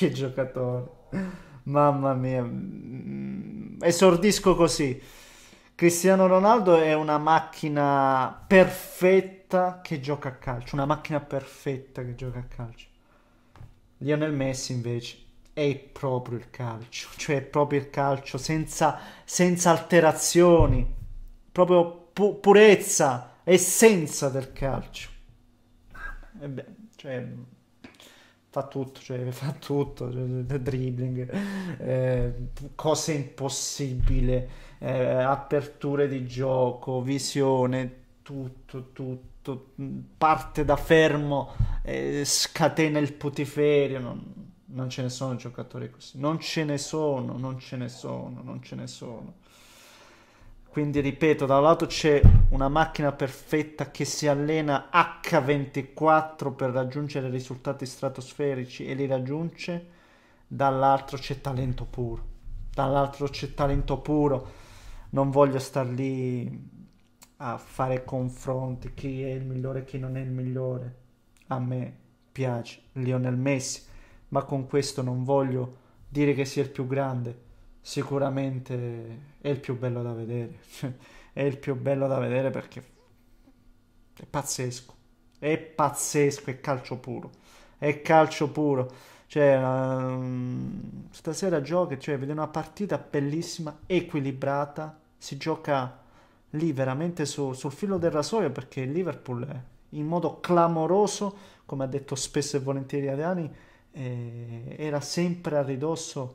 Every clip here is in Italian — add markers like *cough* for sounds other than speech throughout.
che giocatore. Mamma mia. Mm, esordisco così. Cristiano Ronaldo è una macchina perfetta che gioca a calcio, una macchina perfetta che gioca a calcio. Lionel Messi invece è proprio il calcio, cioè è proprio il calcio senza, senza alterazioni, proprio pu- purezza, essenza del calcio. E beh, cioè, fa tutto, cioè, *laughs* fa tutto, cioè, dribbling, eh, cose impossibili, eh, aperture di gioco, visione, tutto, tutto, parte da fermo, eh, scatena il putiferio, non, non ce ne sono giocatori così, non ce ne sono, non ce ne sono, non ce ne sono. Quindi ripeto, da un lato c'è una macchina perfetta che si allena H24 per raggiungere risultati stratosferici e li raggiunge, dall'altro c'è talento puro. Dall'altro c'è talento puro. Non voglio star lì a fare confronti chi è il migliore e chi non è il migliore. A me piace Lionel Messi, ma con questo non voglio dire che sia il più grande sicuramente è il più bello da vedere. *laughs* è il più bello da vedere perché è pazzesco. È pazzesco, è calcio puro. È calcio puro. Cioè, um, stasera gioca, cioè, vede una partita bellissima, equilibrata. Si gioca lì veramente su, sul filo del rasoio perché il Liverpool è in modo clamoroso, come ha detto spesso e volentieri Adriani, eh, era sempre a ridosso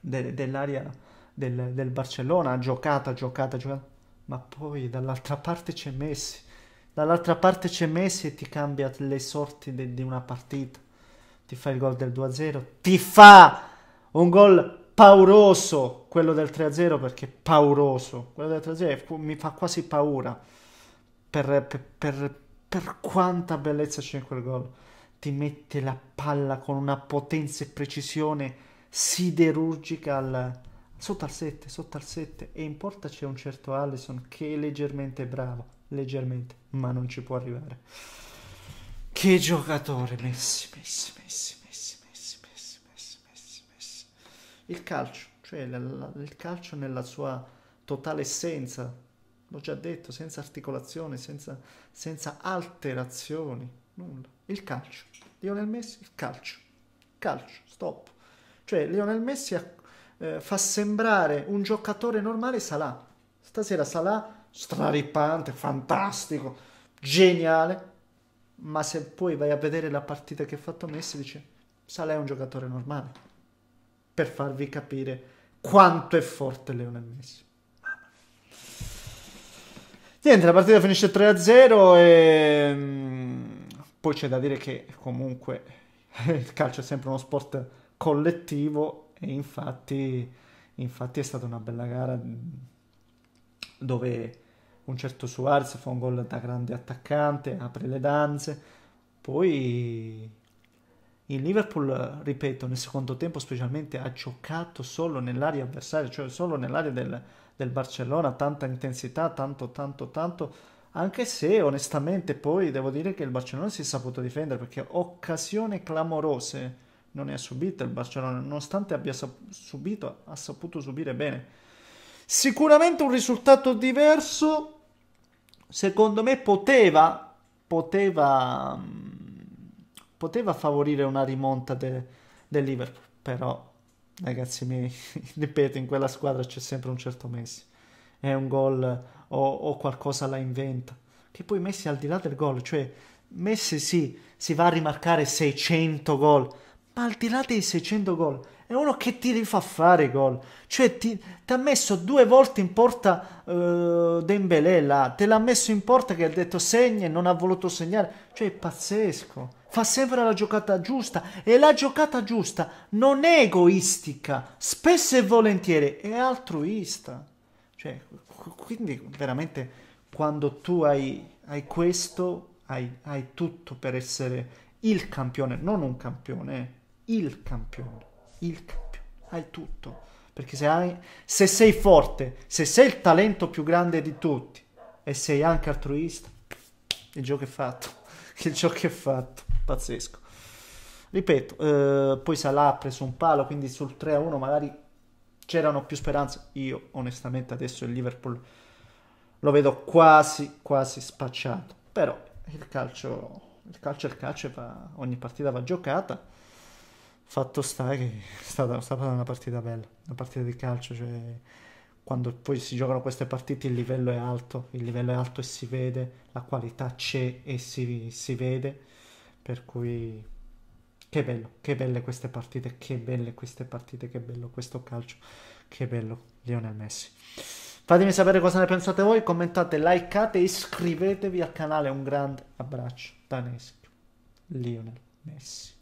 de- dell'area del, del Barcellona, giocata, giocata, giocata, ma poi dall'altra parte c'è Messi, dall'altra parte c'è Messi e ti cambia le sorti di una partita, ti fa il gol del 2-0, ti fa un gol pauroso, quello del 3-0 perché pauroso, quello del 3-0 mi fa quasi paura. Per, per, per, per quanta bellezza c'è in quel gol. Ti mette la palla con una potenza e precisione siderurgica al, sotto al 7, sotto al 7 e in porta c'è un certo Allison che è leggermente bravo, leggermente, ma non ci può arrivare. Che giocatore Messi, Messi, Messi, Messi, Messi, Messi, Messi, Messi, Messi. Il calcio, cioè la, la, il calcio nella sua totale essenza, l'ho già detto, senza articolazione, senza, senza alterazioni, nulla. Il calcio. Lionel Messi, il calcio. Calcio, stop. Cioè, Lionel Messi eh, fa sembrare un giocatore normale Salah. Stasera Salah, straripante, fantastico, geniale, ma se poi vai a vedere la partita che ha fatto Messi, dice Salah è un giocatore normale. Per farvi capire quanto è forte Lionel Messi. Niente, la partita finisce 3-0 e mm, poi c'è da dire che comunque *laughs* il calcio è sempre uno sport collettivo e infatti, infatti è stata una bella gara dove un certo Suarez fa un gol da grande attaccante, apre le danze, poi il Liverpool, ripeto, nel secondo tempo specialmente ha giocato solo nell'area avversaria, cioè solo nell'area del, del Barcellona, tanta intensità, tanto, tanto, tanto, anche se onestamente poi devo dire che il Barcellona si è saputo difendere perché occasioni clamorose non ne ha subito il Barcellona, nonostante abbia subito, ha saputo subire bene. Sicuramente un risultato diverso, secondo me poteva, poteva, mm, poteva favorire una rimonta de, del Liverpool, però ragazzi miei, *laughs* ripeto, in quella squadra c'è sempre un certo Messi. È un gol o, o qualcosa la inventa. Che poi Messi al di là del gol, cioè Messi sì, si va a rimarcare 600 gol, ma al di là dei 600 gol, è uno che ti rifà fare gol. Cioè, ti, ha messo due volte in porta uh, Dembélé là, te l'ha messo in porta che ha detto segna e non ha voluto segnare. Cioè, è pazzesco. Fa sempre la giocata giusta e la giocata giusta non è egoistica, spesso e volentieri è altruista. Cioè, quindi veramente quando tu hai, hai questo, hai, hai tutto per essere il campione, non un campione, eh il campione, il campione, hai tutto. Perché se, hai, se sei forte, se sei il talento più grande di tutti e sei anche altruista, il gioco è fatto. *laughs* Il gioco è fatto, pazzesco. ripeto, eh, poi Salah ha preso un palo, quindi sul 3-1 magari c'erano più speranze. Io onestamente adesso il Liverpool lo vedo quasi, quasi spacciato. Però il calcio, il calcio è il calcio, va, ogni partita va giocata. Fatto sta che è stata, è stata una partita bella, una partita di calcio, cioè quando poi si giocano queste partite il livello è alto, il livello è alto e si vede, la qualità c'è e si, si vede, per cui che bello, che belle queste partite, che belle queste partite, che bello questo calcio, che bello Lionel Messi. Fatemi sapere cosa ne pensate voi, commentate, likeate e iscrivetevi al canale. Un grande abbraccio da Neschio, Lionel Messi.